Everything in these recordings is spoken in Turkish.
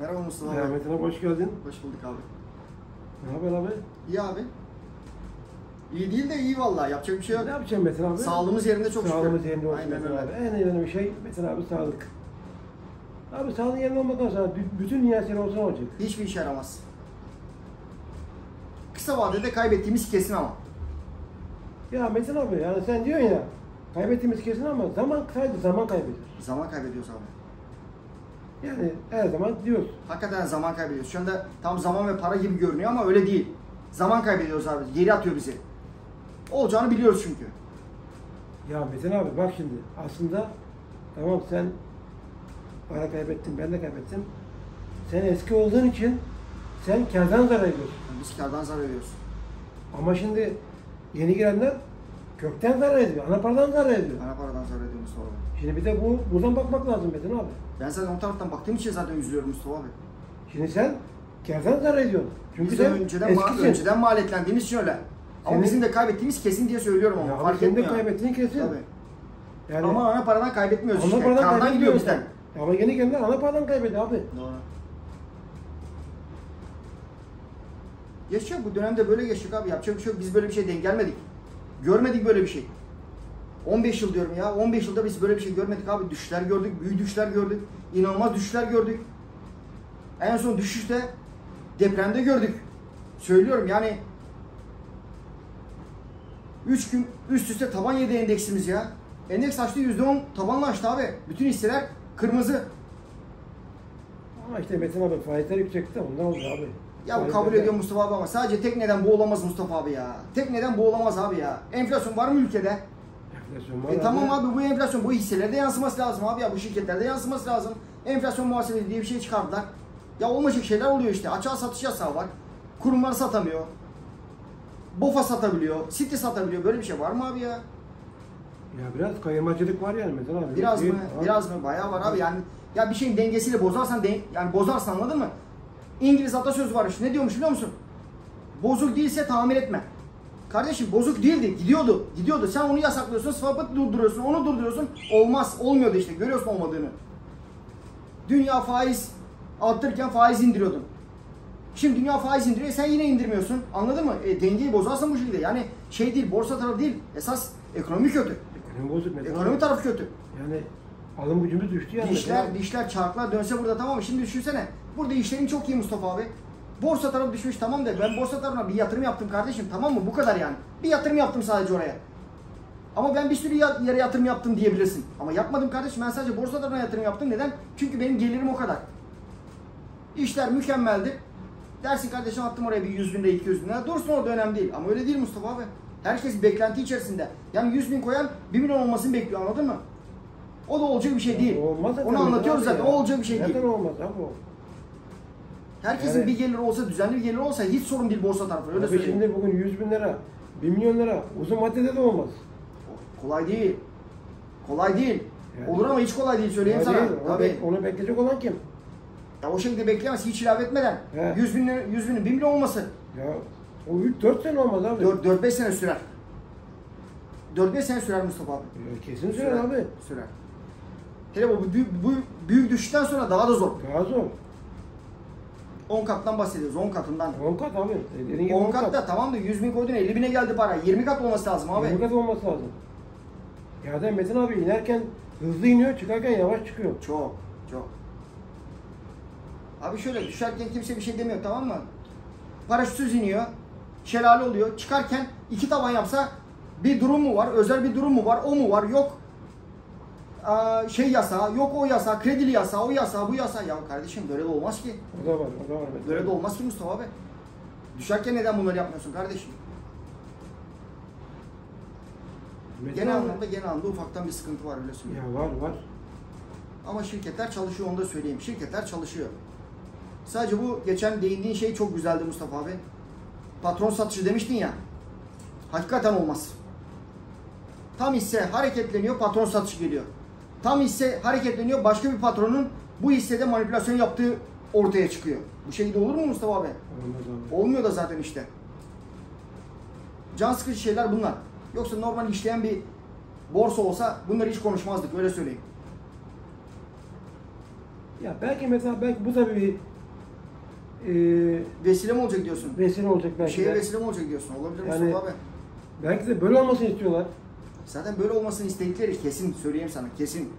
Merhaba Mustafa abi. Abi hoş geldin. Hoş bulduk abi. Ne haber abi? İyi abi. İyi değil de iyi vallahi. Yapacak bir şey yok. Ne yapacaksın Metin abi? Sağlığımız yerinde çok şükür. Sağlığımız yerinde olsun Aynen Metin öyle. abi. En önemli şey Metin abi sağlık. Abi sağlığın yerinde olmadan sonra bü- bütün dünya senin olsa ne olacak? Hiçbir işe yaramaz. Kısa vadede kaybettiğimiz kesin ama. Ya Metin abi yani sen diyorsun ya kaybettiğimiz kesin ama zaman sadece zaman kaybediyoruz. Zaman kaybediyoruz abi. Yani her zaman diyoruz. Hakikaten zaman kaybediyoruz. Şu anda tam zaman ve para gibi görünüyor ama öyle değil. Zaman kaybediyoruz abi. Geri atıyor bizi. Olacağını biliyoruz çünkü. Ya Metin abi bak şimdi aslında tamam sen para kaybettin ben de kaybettim. Sen eski olduğun için sen kardan zarar ediyorsun. Biz kardan zarar ediyoruz. Ama şimdi yeni girenler kökten zarar ediyor. Ana paradan zarar ediyor. Ana paradan zarar abi. Şimdi bir de bu buradan bakmak lazım Metin abi. Ben zaten o taraftan baktığım için zaten üzülüyorum Mustafa abi. Şimdi sen kardan zarar ediyorsun. Çünkü Biz sen önceden, ma- eskisin. önceden maliyetlendiğimiz için öyle. Ama Senin- bizim de kaybettiğimiz kesin diye söylüyorum ama Ya fark senin de etmiyor. kaybettiğin kesin. Tabii. Yani Ama ana paradan kaybetmiyoruz ana işte. paradan Kardan gidiyor kaybediyorsun. bizden. Ama yeni gelenler ana paradan kaybediyor abi. Doğru. Yaşıyor bu dönemde böyle geçtik abi. Yapacak bir şey yok. Biz böyle bir şey denk gelmedik. Görmedik böyle bir şey. 15 yıl diyorum ya. 15 yılda biz böyle bir şey görmedik abi. Düşüşler gördük, büyük düşüşler gördük. inanılmaz düşüşler gördük. En son düşüşte depremde gördük. Söylüyorum yani 3 gün üst üste taban yedi endeksimiz ya. Endeks açtı %10 tabanla açtı abi. Bütün hisseler kırmızı. Ama işte Metin abi faizler yüksekti ondan oldu abi. Ya bu kabul ediyorum Mustafa abi ama sadece tek neden bu olamaz Mustafa abi ya. Tek neden bu olamaz abi ya. Enflasyon var mı ülkede? Enflasyon var E tamam abi bu enflasyon bu hisselerde yansıması lazım abi ya bu şirketlerde yansıması lazım. Enflasyon muhasebesi diye bir şey çıkardılar. Ya olmayacak şeyler oluyor işte. Açığa satış yasağı var. Kurumlar satamıyor. BOFA satabiliyor. City satabiliyor. Böyle bir şey var mı abi ya? Ya biraz kayırmacılık var yani Metin abi. Biraz Değil, mı? abi. Biraz mı? Bayağı var abi. Yani ya bir şeyin dengesiyle bozarsan den- yani bozarsan anladın mı? İngiliz atasözü var işte. Ne diyormuş biliyor musun? Bozuk değilse tamir etme. Kardeşim bozuk değildi. Gidiyordu. Gidiyordu. Sen onu yasaklıyorsun. Swap'ı durduruyorsun. Onu durduruyorsun. Olmaz. Olmuyordu işte. Görüyorsun olmadığını. Dünya faiz arttırırken faiz indiriyordun. Şimdi dünya faiz indiriyor. Sen yine indirmiyorsun. Anladın mı? E, dengeyi bozarsan bu şekilde. Yani şey değil. Borsa tarafı değil. Esas ekonomi kötü. Ekonomi bozuk Metin Ekonomi tarafı kötü. Yani alım gücümüz düştü yani. Dişler, abi. dişler, çarklar dönse burada tamam mı? Şimdi düşünsene. Burada işlerin çok iyi Mustafa abi. Borsa tarafı düşmüş tamam de ben borsa tarafına bir yatırım yaptım kardeşim tamam mı? Bu kadar yani. Bir yatırım yaptım sadece oraya. Ama ben bir sürü yere yatırım yaptım diyebilirsin. Ama yapmadım kardeşim ben sadece borsa tarafına yatırım yaptım. Neden? Çünkü benim gelirim o kadar. İşler mükemmeldir. Dersin kardeşim attım oraya bir 100 bin lira 200 bin lira. Dursun orada önemli değil. Ama öyle değil Mustafa abi. Herkes beklenti içerisinde. Yani 100 bin koyan 1 milyon olmasını bekliyor anladın mı? O da olacak bir şey değil. Olmaz Onu anlatıyoruz zaten. ya. O olacak bir şey Zaten değil. olmaz abi o. Herkesin Yani- bir geliri olsa, düzenli bir geliri olsa hiç sorun değil borsa tarafı. Öyle Abi söyleyeyim. şimdi bugün 100 bin lira, 1 milyon lira uzun vadede de olmaz. Kolay değil. Kolay değil. Yani- Olur ama hiç kolay değil söyleyeyim Ya sana. onu, Tabii. bek- onu bekleyecek olan kim? Ya o şekilde bekleyemez hiç ilave etmeden. He. 100 bin, lira- 100 binin 1 milyon olması Ya o 4 sene olmaz abi. 4-5 sene sürer. 4-5 sene sürer Mustafa abi. Ya kesin sürer abi. Sürer. Hele bu büyük, bu büyük düşüşten sonra daha da zor. Daha zor. 10 kattan bahsediyoruz 10 katından. 10 kat abi. Dediğin gibi 10 kat da tamam da 100 bin koydun 50 bine geldi para. 20 kat olması lazım abi. 20 kat olması lazım. Ya zaten Metin abi inerken hızlı iniyor, çıkarken yavaş çıkıyor. Çok, çok. Abi şöyle düşerken kimse bir şey demiyor tamam mı? Paraşütsüz iniyor, şelale oluyor. Çıkarken iki tavan yapsa bir durum mu var, özel bir durum mu var, o mu var, yok. Aa, şey yasağı, yok o yasağı, kredili yasağı, o yasağı, bu yasağı. Ya kardeşim böyle de olmaz ki. O da var, o da var. Metin Böyle de olmaz ki Mustafa abi. Düşerken neden bunları yapmıyorsun kardeşim? Metin Genel abi- anlamda genel anlamda ufaktan bir sıkıntı var öyle söyleyeyim. Ya var var. Ama şirketler çalışıyor onu da söyleyeyim. Şirketler çalışıyor. Sadece bu geçen değindiğin şey çok güzeldi Mustafa abi. Patron satışı demiştin ya. Hakikaten olmaz. Tam hisse hareketleniyor, patron satışı geliyor. Tam hisse hareketleniyor, başka bir patronun bu hissede manipülasyon yaptığı ortaya çıkıyor. Bu şekilde olur mu Mustafa abi? Olmaz abi. Olmuyor da zaten işte. Can sıkıcı şeyler bunlar. Yoksa normal işleyen bir borsa olsa bunları hiç konuşmazdık öyle söyleyeyim. Ya belki mesela belki bu da bir e, Vesile mi olacak diyorsun? vesile olacak belki. şeye de. vesile mi olacak diyorsun? Olabilir Yani- Mustafa abi. Belki de böyle olmasını istiyorlar. Zaten böyle olmasını istedikleri kesin söyleyeyim sana kesin.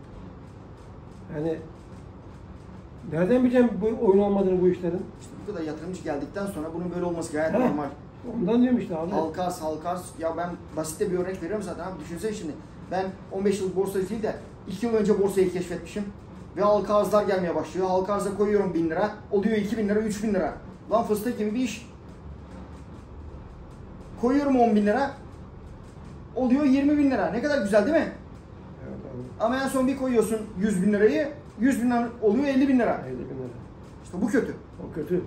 Yani nereden bileceğim bu oyun olmadığını bu işlerin? İşte bu kadar yatırımcı geldikten sonra bunun böyle olması gayet Ha. normal. Ondan diyorum işte abi. Halkars, halkars. Ya ben basit de bir örnek veriyorum zaten abi. Düşünsene şimdi. Ben 15 yıllık borsacı değil de 2 yıl önce borsayı keşfetmişim. Ve halka arzlar gelmeye başlıyor. Halka arza koyuyorum 1000 lira. Oluyor 2000 lira, 3000 lira. Lan fıstık gibi bir iş. Koyuyorum 10 bin lira. Oluyor 20 bin lira. Ne kadar güzel değil mi? Evet abi. Ama en son bir koyuyorsun 100 bin lirayı. 100 bin lira oluyor 50 bin lira. 50 bin lira. İşte bu kötü. O kötü.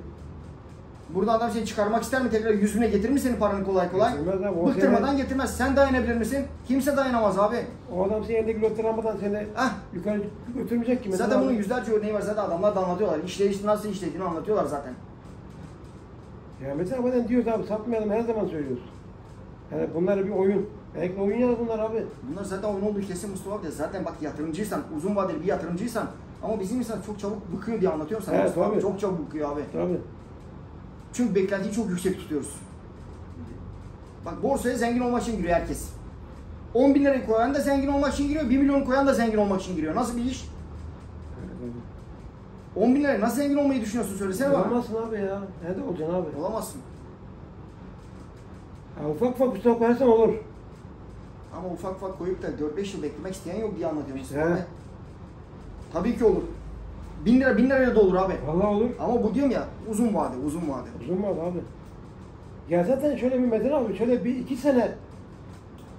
Burada adam seni çıkarmak ister mi tekrar 100 bine getirir mi senin paranı kolay kolay? Getirmez abi, o Bıktırmadan seni- getirmez. Sen dayanabilir misin? Kimse dayanamaz abi. O adam senin elindeki almadan seni Ah, yukarı götürmeyecek ki. mesela zaten abi. bunun yüzlerce örneği var. Zaten adamlar da anlatıyorlar. İşleyiş nasıl işlediğini anlatıyorlar zaten. Ya mesela bazen diyoruz abi satmayalım her zaman söylüyoruz. Yani bunlar bir oyun. Belki de oyun bunlar abi. Bunlar zaten oyun olduğu kesin Mustafa abi de. Zaten bak yatırımcıysan, uzun vadeli bir yatırımcıysan ama bizim insan çok çabuk bıkıyor diye anlatıyorum sana Evet, Mustafa abi. Çok çabuk bıkıyor abi. Tabii. Çünkü beklentiyi çok yüksek tutuyoruz. Bak borsaya zengin olmak için giriyor herkes. 10 bin lirayı koyan da zengin olmak için giriyor. 1 milyon koyan da zengin olmak için giriyor. Nasıl bir iş? Evet, abi. 10 bin liraya nasıl zengin olmayı düşünüyorsun söylesene bana. Olamazsın abi ya. Nerede olacaksın abi? Olamazsın. Ya ufak ufak üstüne koyarsan olur. Ama ufak ufak koyup da 4-5 yıl beklemek isteyen yok diye anlatıyorum Mustafa He. abi. Tabii ki olur. 1000 lira 1000 lirayla da olur abi. Vallahi olur. Ama bu diyorum ya uzun vade uzun vade. Uzun var abi. Ya zaten şöyle bir Metin abi şöyle bir iki sene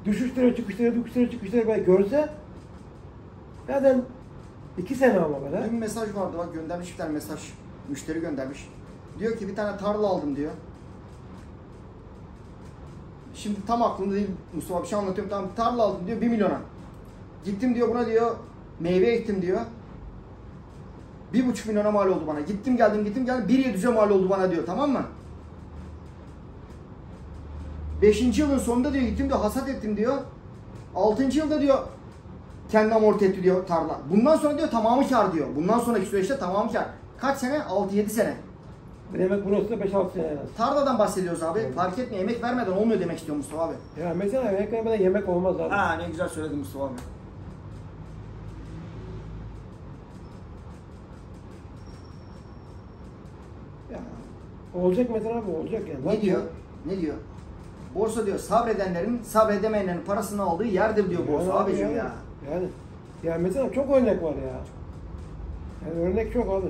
düşüşlere çıkışlara düşüşlere çıkışlara böyle görse zaten iki sene ama böyle. Bir mesaj vardı bak göndermiş bir tane mesaj. Müşteri göndermiş. Diyor ki bir tane tarla aldım diyor. Şimdi tam aklımda değil Mustafa bir şey anlatıyorum. Tamam tarla aldım diyor 1 milyona. Gittim diyor buna diyor meyve ektim diyor. Bir buçuk milyona mal oldu bana. Gittim geldim gittim geldim. Bir yedi mal oldu bana diyor tamam mı? Beşinci yılın sonunda diyor gittim diyor hasat ettim diyor. Altıncı yılda diyor kendi amorti etti diyor tarla. Bundan sonra diyor tamamı kar diyor. Bundan sonraki süreçte tamamı kar. Kaç sene? 6-7 sene. Demek burası da 5-6 sene en az. Tarladan bahsediyoruz abi. Fark etmiyor. Emek vermeden olmuyor demek istiyor Mustafa abi. Ya mesela yemek vermeden yemek olmaz abi. Ha ne güzel söyledin Mustafa abi. Ya, olacak Metin abi olacak yani. Ne diyor? Ne diyor? Borsa diyor sabredenlerin sabredemeyenlerin parasını aldığı yerdir diyor borsa Yani abi abicim yani. ya. Yani ya mesela çok örnek var ya. Yani örnek çok abi.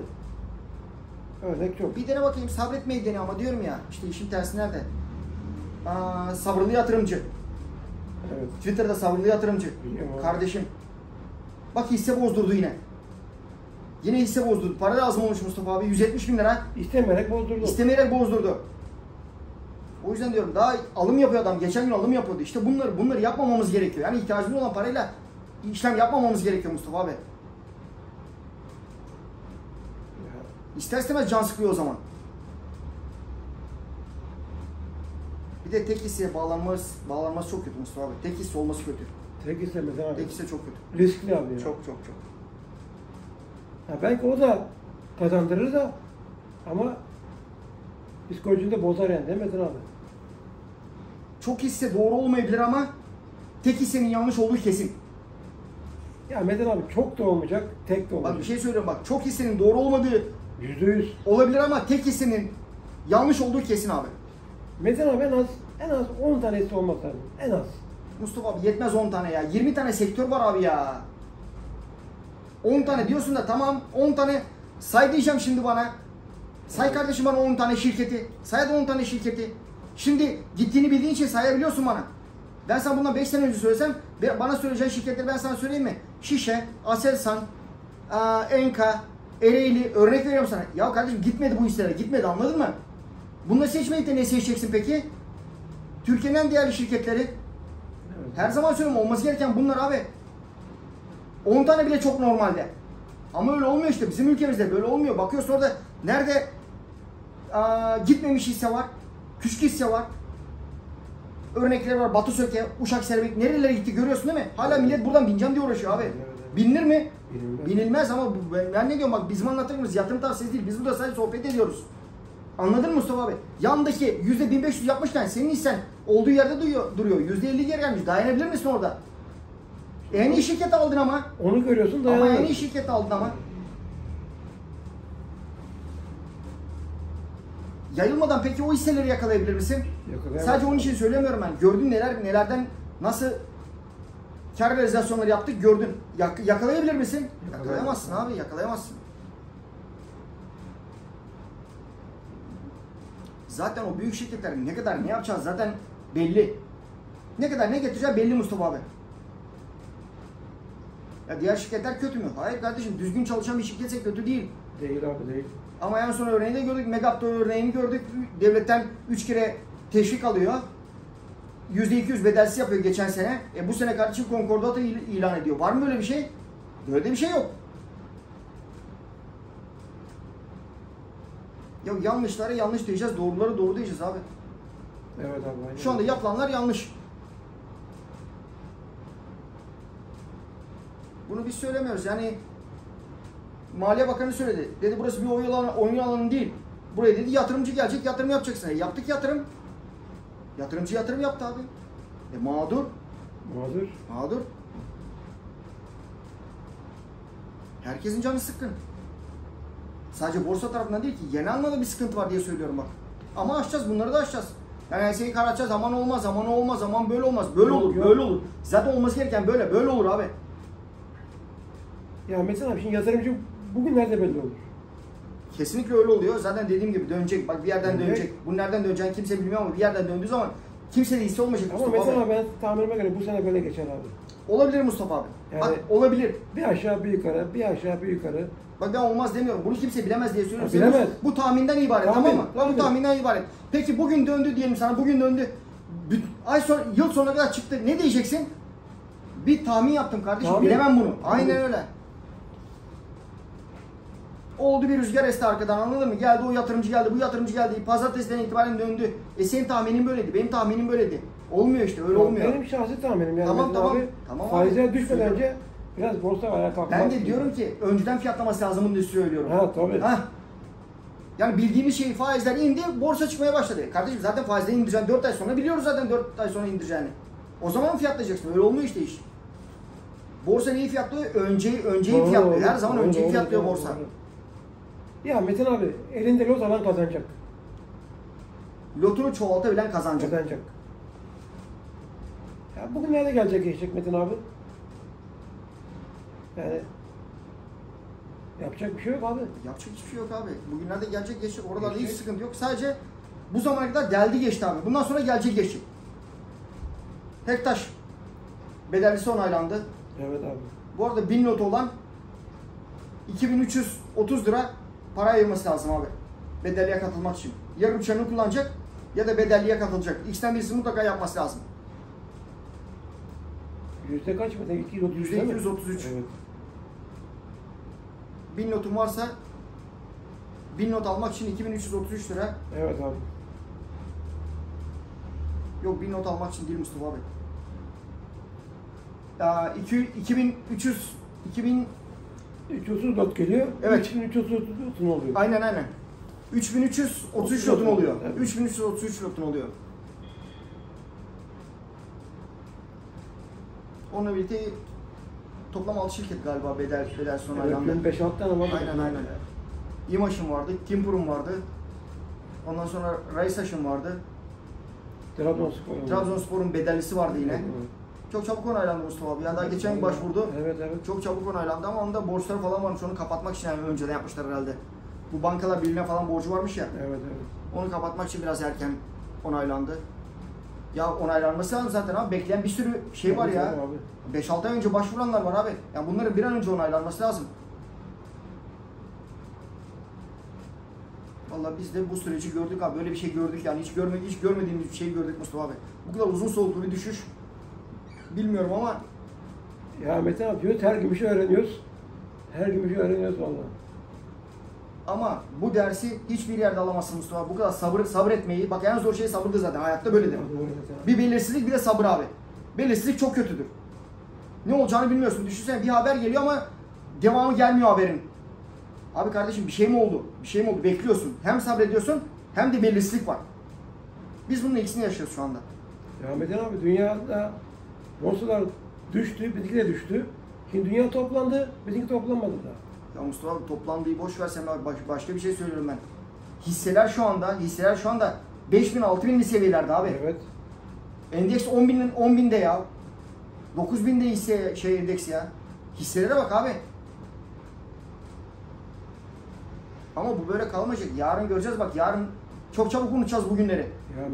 Örnek çok. Bir dene bakayım sabretmeyi dene ama diyorum ya. İşte işin tersi nerede? Aa, sabırlı yatırımcı. Evet. Twitter'da sabırlı yatırımcı. Biliyorum. Kardeşim. Bak hisse bozdurdu yine. Yine hisse bozdurdu. Para lazım olmuş Mustafa abi. 170 bin lira. İstemeyerek bozdurdu. İstemeyerek bozdurdu. O yüzden diyorum daha alım yapıyor adam. Geçen gün alım yapıyordu. İşte bunları bunları yapmamamız gerekiyor. Yani ihtiyacımız olan parayla işlem yapmamamız gerekiyor Mustafa abi. Ya, İster istemez can sıkıyor o zaman. Bir de tek hisseye bağlanması, bağlanması çok kötü Mustafa abi. Tek hisse olması kötü. tek hisse mesela. Tek hisse çok kötü. Riskli abi ya. Çok çok çok. Ya belki o da kazandırır da ama psikolojini de bozar yani değil mi Metin abi? Çok hisse doğru olmayabilir ama tek hissenin yanlış olduğu kesin. Ya Metin abi çok da olmayacak, tek de olmayacak. Bak bir şey söylüyorum bak. Çok hissenin doğru olmadığı Yüzde yüz. olabilir ama tek hissenin yanlış olduğu kesin abi. Metin abi en az en az 10 tane hisse olması lazım. En az. Mustafa abi yetmez 10 tane ya. 20 tane sektör var abi ya. 10 tane diyorsun da tamam 10 tane say diyeceğim şimdi bana. Say kardeşim bana 10 tane şirketi. Say da 10 tane şirketi. Şimdi gittiğini bildiğin için sayabiliyorsun bana. Ben sana bundan 5 sene önce söylesem bana söyleyeceğin şirketleri ben sana söyleyeyim mi? Şişe, Aselsan, Enka, Ereğli örnek veriyorum sana. Ya kardeşim gitmedi bu hisselere gitmedi anladın mı? Bunları seçmeyip de ne seçeceksin peki? Türkiye'nin en değerli şirketleri. Evet. Her zaman söylüyorum olması gereken bunlar abi. 10 tane bile çok normalde. Ama öyle olmuyor işte bizim ülkemizde böyle olmuyor. Bakıyorsun orada nerede aa, gitmemiş hisse var. Küçük hisse var. Örnekleri var. Batu Söke, Uşak Seramik nerelere gitti görüyorsun değil mi? Hala millet buradan bineceğim diye uğraşıyor abi. Evet. Bilinir mi? Bilinmez. Binilmez ama bu- ben, ben ne diyorum bak bizim anlattığımız yatırım tavsiyesi değil. Biz burada sadece sohbet ediyoruz. Anladın mı Mustafa abi? Yandaki yüzde 1500 yapmışken senin hissen olduğu yerde duruyor. duruyor. Yüzde 50 geri gelmiş. Dayanabilir misin orada? En iyi şirket aldın ama. Onu görüyorsun Ama en dayanamıyorsun. iyi şirket aldın ama. Yayılmadan peki o hisseleri yakalayabilir misin? Yakalayamazsın. Sadece onun için söylemiyorum ben. Gördün neler nelerden nasıl kar realizasyonları yaptık gördün. Yak- yakalayabilir misin? Yakalayamazsın abi yakalayamazsın. Zaten o büyük şirketler ne kadar ne yapacağız zaten belli. Ne kadar ne getireceği belli Mustafa abi. Ya diğer şirketler kötü mü? Hayır kardeşim düzgün çalışan bir şirketse kötü değil. Değil abi değil. Ama en son örneğini de gördük. Megapto örneğini gördük. Devletten 3 kere teşvik alıyor. %200 bedelsiz yapıyor geçen sene. E bu sene kardeşim konkordato il- ilan ediyor. Var mı böyle bir şey? Böyle de bir şey yok. Ya yanlışları yanlış diyeceğiz, doğruları doğru diyeceğiz abi. Evet abi aynen. Şu anda yapılanlar yanlış. Bunu biz söylemiyoruz. Yani Maliye Bakanı söyledi. Dedi burası bir oyun alanı, oyun alanı değil. Buraya dedi yatırımcı gelecek, yatırım yapacaksın. E, yaptık yatırım. Yatırımcı yatırım yaptı abi. E mağdur, Mazur. mağdur. Herkesin canı sıkkın. Sadece borsa tarafından değil ki genel anlamda bir sıkıntı var diye söylüyorum bak. Ama aşacağız bunları da aşacağız. Yani her şeyi karartacağız aman olmaz aman olmaz aman böyle olmaz. Böyle Yok, olur yok. böyle olur. Zaten olması gereken böyle böyle olur abi. Ya mesela abi şimdi yatırımcı bugünlerde belli olur. Kesinlikle öyle oluyor. Zaten dediğim gibi dönecek. Bak bir yerden Dönecek. dönecek. Bu nereden döneceğini kimse bilmiyor ama bir yerden döndüğü zaman kimse de hisse olmayacak Ama Mustafa mesela abi. ben tahminime göre bu sene böyle geçer abi. Olabilir Mustafa abi. Yani- Bak olabilir. Bir aşağı bir yukarı, bir aşağı bir yukarı. Bak ben olmaz demiyorum. Bunu kimse bilemez diye söylüyorum. Ha, bilemez. Bu, bu tahminden ibaret Tahmin, tamam mı? Bak, bu tahmin. tahminden ibaret. Peki bugün döndü diyelim sana. Bugün döndü. Bir- Ay sonra yıl sonuna kadar çıktı. Ne diyeceksin? Bir tahmin yaptım kardeşim. Tahmin. Bilemem bunu. Tahmin. Aynen öyle. Oldu bir rüzgar esti arkadan anladın mı? Geldi o yatırımcı geldi, bu yatırımcı geldi. Pazartesiden itibaren döndü. E senin tahminin böyleydi, benim tahminim böyleydi. Olmuyor işte, öyle olmuyor. Benim şahsi tahminim yani. Tamam, tamam. Abi, Tamam faizler düşmeden önce biraz borsa ayağa kalkmaz. Ben de diyorum ki önceden fiyatlaması lazımını da söylüyorum. Ha tabii. Hah. Yani bildiğimiz şey faizler indi, borsa çıkmaya başladı. Kardeşim zaten faizleri indireceğini 4 ay sonra biliyoruz zaten 4 ay sonra indireceğini. O zaman fiyatlayacaksın. Öyle olmuyor işte iş. Borsa neyi fiyatlıyor? Önceyi, önceyi fiyatlıyor. Her zaman önceyi fiyatlıyor borsa. doğru. Ya Metin abi elinde lot alan kazanacak. Lotunu çoğaltabilen kazanacak. Kazanacak. Ya bugün nerede gelecek geçecek Metin abi? Yani yapacak bir şey yok abi. Yapacak hiçbir şey yok abi. Bugünlerde gelecek geçecek. Oralarda hiç sıkıntı yok. Sadece bu zamana kadar geldi geçti abi. Bundan sonra gelecek geçecek. Tektaş bedellisi onaylandı. Evet abi. Bu arada 1000 lot olan 2330 lira para ayırması lazım abi. Bedelliye katılmak için. Ya uçağını kullanacak ya da bedelliye katılacak. İkisinden birisi mutlaka yapması lazım. Yüzde kaç Metin? 233 Yüzde değil mi? 233. Evet. 1000 notun varsa 1000 not almak için 2333 lira. Evet abi. Yok 1000 not almak için değil Mustafa abi. Ya, iki- 2300 2000 330 lot geliyor. Evet. 3330 ne oluyor? aynen aynen. 3333 33 lotun oluyor. evet. 3333 lotun oluyor. Onunla birlikte toplam 6 şirket galiba bedel bedel son Evet, aylandı. dün 5-6 tane var. Aynen aynen. İmaş'ın vardı, Timbur'un vardı. Ondan sonra Raisaş'ın vardı. Trabzonspor. Trabzonspor'un bedellisi vardı yine. Evet. Çok çabuk onaylandı Mustafa abi. Ya daha geçen gün başvurdu. Evet evet. Çok çabuk onaylandı ama onda borçları falan varmış. Onu kapatmak için yani önceden yapmışlar herhalde. Bu bankalar birliğine falan borcu varmış ya. Evet evet. Onu kapatmak için biraz erken onaylandı. Ya onaylanması lazım zaten abi. Bekleyen bir sürü şey var Evet, ya. Abi. 5-6 ay önce başvuranlar var abi. Ya bunların bir an önce onaylanması lazım. Vallahi biz de bu süreci gördük abi. Böyle bir şey gördük yani hiç görmedik, hiç görmediğimiz bir şey gördük Mustafa abi. Bu kadar uzun soluklu bir düşüş. Bilmiyorum ama Ya Metin abi diyoruz her gün bir şey öğreniyoruz. Her gün bir şey öğreniyoruz valla. ama bu dersi hiçbir yerde alamazsın Mustafa. Bu kadar sabır sabretmeyi. Bak en zor şey sabırdır zaten. Hayatta böyledir. Bir belirsizlik bir de sabır abi. Belirsizlik çok kötüdür. Ne olacağını bilmiyorsun. Düşünsene bir haber geliyor ama devamı gelmiyor haberin. Abi kardeşim bir şey mi oldu? Bir şey mi oldu? Bekliyorsun. Hem sabrediyorsun hem de belirsizlik var. Biz bunun ikisini yaşıyoruz şu anda. Ya Metin abi dünyada borsalar düştü, bizimki de düştü. Şimdi dünya toplandı, bizimki toplanmadı da. Ya Mustafa abi toplandığı boş versen abi baş- başka bir şey söylüyorum ben. Hisseler şu anda, hisseler şu anda 5000 6000'li seviyelerde abi. Evet. Endeks 10 binin 10 binde ya. 9 binde hisse şey endeks ya. Hisselere bak abi. Ama bu böyle kalmayacak. Yarın göreceğiz bak yarın çok çabuk unutacağız bu günleri.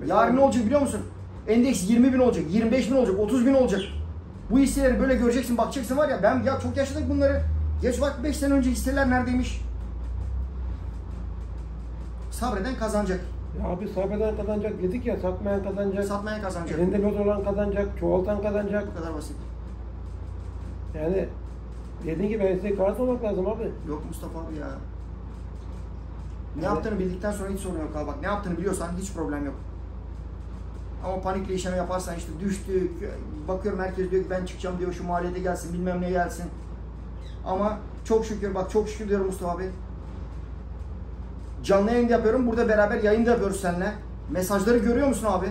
Ya Yarın ne olacak biliyor musun? Endeks 20 bin olacak, 25 bin olacak, 30 bin olacak. Bu hisseleri böyle göreceksin, bakacaksın var ya ben ya çok yaşadık bunları. Geç bak 5 sene önce hisseler neredeymiş? Sabreden kazanacak. Ya abi sabreden kazanacak dedik ya, satmayan kazanacak. Satmaya kazanacak. Elinde lot olan kazanacak, çoğaltan kazanacak. Bu kadar basit. Yani dediğin gibi enseyi karartmamak lazım abi. Yok Mustafa abi ya. Ne Evet. yaptığını bildikten sonra hiç sorun yok abi. Bak ne yaptığını biliyorsan hiç problem yok. Ama panikle işlem yaparsan işte düştük, bakıyorum herkes diyor ki ben çıkacağım diyor şu maliyete gelsin bilmem ne gelsin. Ama çok şükür bak çok şükür diyorum Mustafa abi. Canlı yayında yapıyorum. Burada beraber yayında yapıyoruz seninle. Mesajları görüyor musun abi?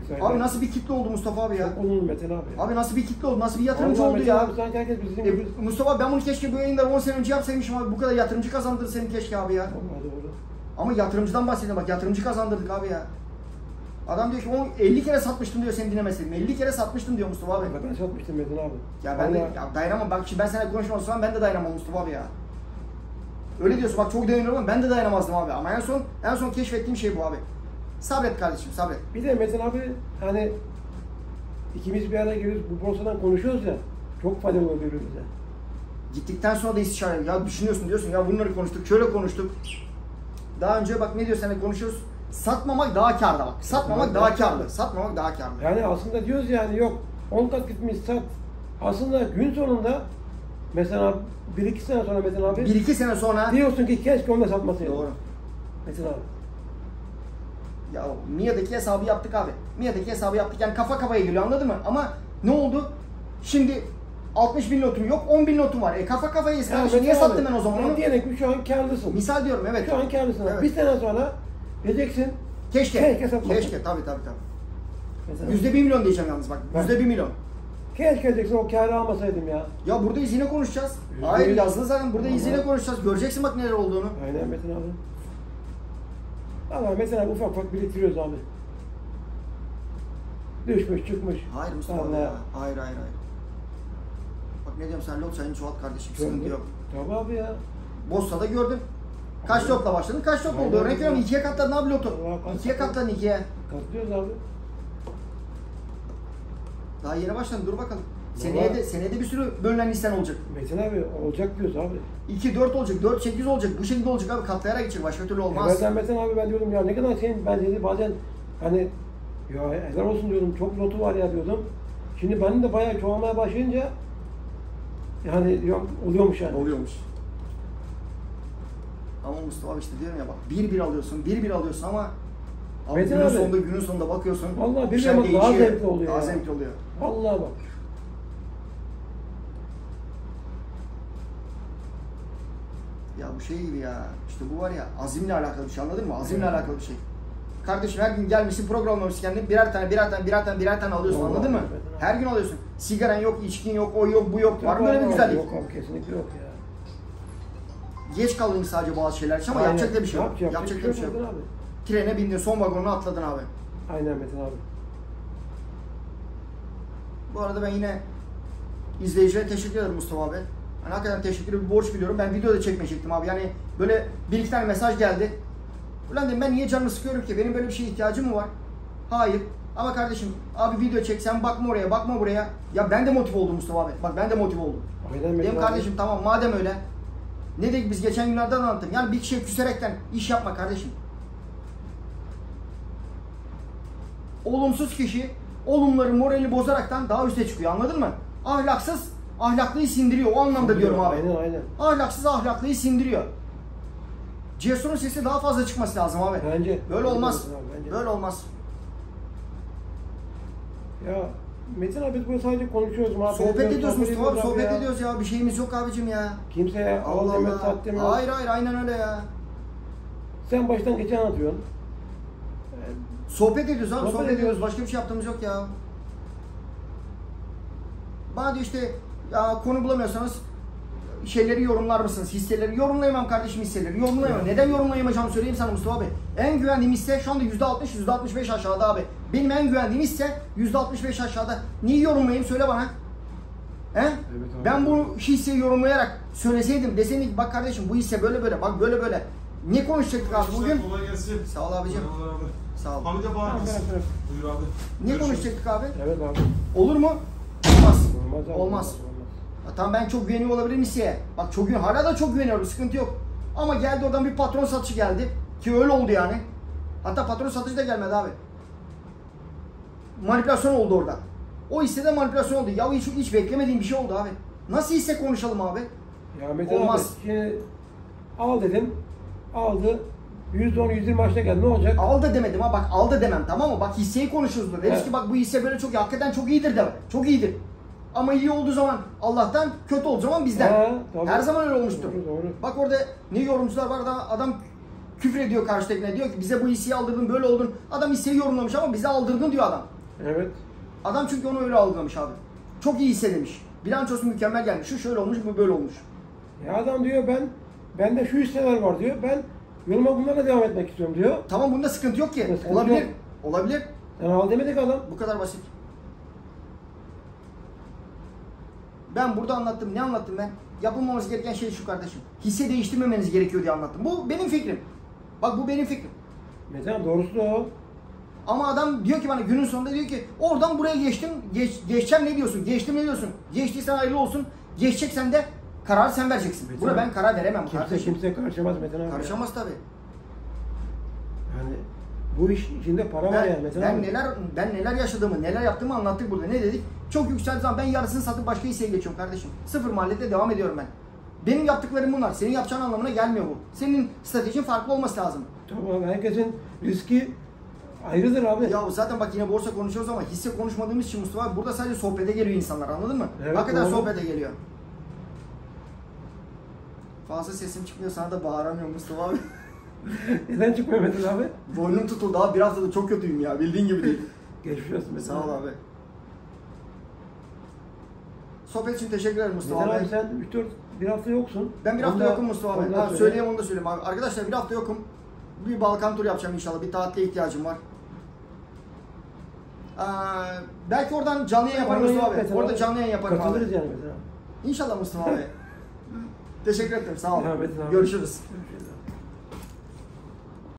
Mesela Abi nasıl bir kitle oldu Mustafa abi ya? Çok olumlu Metin abi. ya. Abi nasıl bir kitle oldu? Nasıl bir yatırımcı Vallahi oldu Metin ya? Abi herkes bizim E. Mustafa ben bunu keşke bu yayınları 10 sene önce yapsaymışım abi. Bu kadar yatırımcı kazandırır seni keşke abi ya. Vallahi doğru. Ama yatırımcıdan bahsediyorum bak yatırımcı kazandırdık abi ya. Adam diyor ki "On- 50 kere satmıştım diyor seni dinlemeseydim. 50 kere satmıştım diyor Mustafa abi. Ben satmıştım Metin abi. Ya ben de Vallahi- ya dayanamam bak şimdi ben seninle konuşmam olsam ben de dayanamam Mustafa abi ya. Öyle diyorsun bak çok dayanıyorum ama ben de dayanamazdım abi. Ama en son en son keşfettiğim şey bu abi. Sabret kardeşim sabret. Bir de Metin abi hani ikimiz bir araya geliyoruz bu borsadan konuşuyoruz ya. Çok faydalı oluyor birbirimize. Gittikten sonra da istişare ya düşünüyorsun diyorsun ya bunları konuştuk şöyle konuştuk. Daha önce bak ne diyor seninle konuşuyoruz. Satmamak daha karlı bak. Satmamak daha karlı. Satmamak daha karlı. Yani aslında diyoruz yani yok 10 kat gitmiş sat. Aslında gün sonunda mesela 1-2 sene sonra Metin abi 1-2 sene sonra diyorsun ki keşke onu da satmasaydım. Doğru. Abi. Ya Mia'daki hesabı yaptık abi. Mia'daki hesabı yaptık. Yani kafa kafaya geliyor anladın mı? Ama ne oldu? Şimdi 60 bin notum yok 10 bin notum var. E kafa kafaya Ya kardeşim. Niye sattım ben o zaman onu? Diyelim ki şu an karlısın. Misal diyorum evet. Şu an karlısın. Evet. Bir sene sonra diyeceksin Keşke. Keşke. Keşke tabii tabii tabii. Yüzde bir milyon diyeceğim yalnız bak. Yüzde bir milyon. keşke diyeceksin o kârı almasaydım ya. Ya burada izine konuşacağız. Yüzde Hayır yüz. yazılı zaten burada Vallahi. izine konuşacağız. Göreceksin bak neler olduğunu. Aynen Metin abi. Ama mesela ufak ufak biriktiriyoruz abi. Düşmüş çıkmış. Hayır Mustafa abi Allah. ya. Hayır hayır hayır. Bak ne diyorum sen lot sayını çoğalt kardeşim. Sıkıntı Gördün. yok. Tabii abi ya. Bossa'da gördüm. Kaç lotla başladın? Kaç lot oldu? Örnek veriyorum ikiye katladın abi lotu. İkiye katladın ikiye. Katılıyoruz abi. Daha yeni başladın dur bakalım. Seneye de, seneye de bir sürü bölünen listen olacak. Metin abi olacak diyoruz abi. 2 4 olacak, 4 8 olacak. Bu şekilde olacak abi. Katlayarak gidecek. Başka türlü olmaz. Evet Metin abi ben diyordum ya ne kadar senin ben dedi bazen hani ya helal olsun diyordum çok lotu var ya diyordum. Şimdi benim de bayağı çoğalmaya başlayınca yani yok, oluyormuş yani. Oluyormuş. Ama Mustafa abi işte diyorum ya bak 1 1 alıyorsun, 1 1 alıyorsun ama abi Metin günün abi. sonunda günün sonunda bakıyorsun. Vallahi bir işler demek daha değişiyor. zevkli oluyor Daha ya. zevkli oluyor. Vallahi bak. Ya bu şey gibi ya. İşte bu var ya azimle alakalı bir şey anladın mı? Azimle alakalı bir şey. Kardeşim her gün gelmişsin programlamışsın kendini birer tane birer tane birer tane birer tane alıyorsun Allah anladın mı? Allah, evet. Her gün alıyorsun. Sigaran yok, içkin yok, o yok, bu yok. Var mı böyle bir Yok güzellik? Yok abi kesinlikle yok ya. Geç kaldın sadece bazı şeyler için ama Aynen. yapacak da bir şey yok. Yap- Yapacak da bir şey yok. Abi. Trene bindin, son vagonuna atladın abi. Aynen Metin abi. Bu arada ben yine izleyicilere teşekkür ederim Mustafa abi. Hani hakikaten teşekkürü bir borç biliyorum. Ben video da çekmeyecektim abi. Yani böyle bir iki tane mesaj geldi. Ulan dedim ben niye canımı sıkıyorum ki? Benim böyle bir şeye ihtiyacım mı var? Hayır. Ama kardeşim abi video çek sen bakma oraya bakma buraya. Ya ben de motive oldum Mustafa abi. Bak ben de motive oldum. Aynen Dedim abi. kardeşim tamam madem öyle. Ne dedik biz geçen günlerden anlattım. Yani bir kişiye küserekten iş yapma kardeşim. Olumsuz kişi olumları morali bozaraktan daha üste çıkıyor anladın mı? Ahlaksız ahlaklıyı sindiriyor o anlamda diyorum abi. Aynen aynen. Ahlaksız ahlaklıyı sindiriyor. Cesur'un sesi daha fazla çıkması lazım abi. Bence. Böyle olmaz. Bence. Böyle olmaz. Ya Metin abi burada sadece konuşuyoruz, muhabbet Sohbet ediyoruz Mustafa abi, sohbet ya. ediyoruz ya. Bir şeyimiz yok abicim ya. Kimseye al Allah deme, Allah. sat. Hayır hayır aynen öyle ya. Sen baştan geçen anlatıyorsun. Sohbet ediyoruz abi, Sohbet sohbet, ediyoruz. ediyoruz. Başka bir şey yaptığımız yok ya. Bana diyor işte ya konu bulamıyorsanız şeyleri yorumlar mısınız? Hisseleri yorumlayamam kardeşim hisseleri. Yorumlayamam. Neden yorumlayamayacağımı söyleyeyim sana Mustafa abi. En güvendiğim hisse şu anda %60, %65 aşağıda abi. Benim en güvendiğim hisse %65 aşağıda. Niye yorumlayayım söyle bana. He? abi. Ben bu hisseyi yorumlayarak söyleseydim deseydim ki bak kardeşim bu hisse böyle böyle bak böyle böyle. Ne konuşacaktık abi bugün? Kolay gelsin. Sağ ol abicim. Abi. Sağ ol. Hamide bağır mısın? Buyur abi. Ne Görüşürüz. konuşacaktık abi? Evet abi. Olur mu? Olmaz. Olmaz abi. Olmaz. Ya Tamam ben çok güveniyor olabilirim hisseye. Bak çok güven, hala da çok güveniyorum, sıkıntı yok. Ama geldi oradan bir patron satışı geldi. Ki öyle oldu yani. Hatta patron satıcı da gelmedi abi. Manipülasyon oldu orada. O hissede manipülasyon oldu. Ya hiç, hiç beklemediğim bir şey oldu abi. Nasıl hisse konuşalım abi? Ya Metin Olmaz. abi şimdi al dedim. Aldı. %10 %20 maçta geldi. Ne olacak? Al da demedim ha bak al da demem tamam mı? Bak hisseyi konuşuyoruz burada. Deriz Evet. ki bak bu hisse böyle çok. Hakikaten çok iyidir de. Çok iyidir. Ama iyi olduğu zaman Allah'tan, kötü olduğu zaman bizden. Ha, tabii. Her zaman öyle olmuştur. Doğru, doğru. Bak orada ne yorumcular var adam, adam küfür ediyor karşıdakine. Diyor ki bize bu hisseyi aldırdın böyle oldun. Adam hisseyi yorumlamış ama bize aldırdın diyor adam. Evet. Adam çünkü onu öyle algılamış abi. Çok iyi hisse demiş. Bilançosu mükemmel gelmiş. Şu şöyle olmuş bu böyle olmuş. Ya adam diyor ben bende şu hisseler var diyor. Ben yoluma bunlarla devam etmek istiyorum diyor. Tamam bunda sıkıntı yok ki. Sıkıntı Olabilir. yok. Olabilir. Sen al demedik adam. Bu kadar basit. Ben burada anlattım. Ne anlattım ben? Yapılmaması gereken şey şu kardeşim. Hisse değiştirmemeniz gerekiyor diye anlattım. Bu benim fikrim. Bak bu benim fikrim. Metin abi doğrusu da o. Ama adam diyor ki bana günün sonunda diyor ki oradan buraya geçtim. Geç, geçeceğim ne diyorsun? Geçtim ne diyorsun? Geçtiysen hayırlı olsun. Geçeceksen de kararı sen vereceksin. Metin Buna ben karar veremem Kimse kardeşim. kimse karışamaz Metin abi. Karışamaz tabii. Yani bu iş içinde para var yani Ben, Metin ben abi. neler ben neler yaşadığımı, neler yaptığımı anlattık burada. Ne dedik? Çok yükseldiği zaman ben yarısını satıp başka hisseye geçiyorum kardeşim. Sıfır maliyette devam ediyorum ben. Benim yaptıklarım bunlar. Senin yapacağın anlamına gelmiyor bu. Senin stratejin farklı olması lazım. Tamam herkesin riski ayrıdır abi. Ya zaten bak yine borsa konuşuyoruz ama hisse konuşmadığımız için Mustafa abi burada sadece sohbete geliyor insanlar anladın mı? Evet, Hakikaten doğru. sohbete geliyor. Fazla sesim çıkmıyor sana da bağıramıyorum Mustafa abi. Neden çıkmıyor Metin abi? Boynum tutuldu abi bir haftada çok kötüyüm ya bildiğin gibi değil. Geçmiş olsun Metin Sağ ol abi. Sohbet için teşekkür ederim Mustafa Metin abi. abi sen 3-4 bir hafta yoksun. Ben bir hafta Onu da- yokum Mustafa abi. Ha, söyle. söyleyeyim onu da söyleyeyim abi. Arkadaşlar bir hafta yokum. Bir Balkan turu yapacağım inşallah. Bir tatile ihtiyacım var. Belki oradan canlı yayın yaparım Mustafa abi. Metin Orada canlı yayın yaparım Katılırız abi. yani Metin abi. İnşallah Mustafa abi. Teşekkür ederim. Sağ ol. Görüşürüz. Görüşürüz.